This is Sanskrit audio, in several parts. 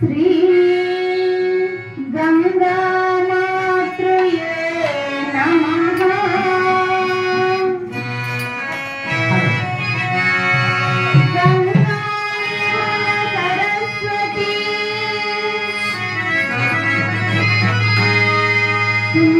श्री गङ्गा नाय नमः गङ्गास्वती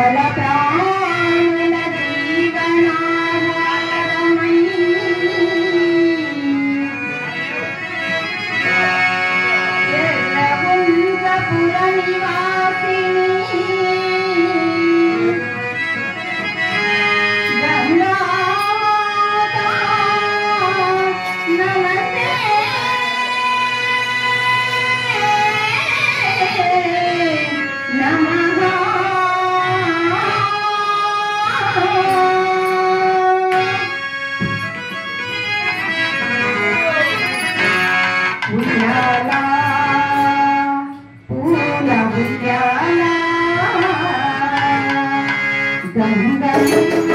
फलता Thank you.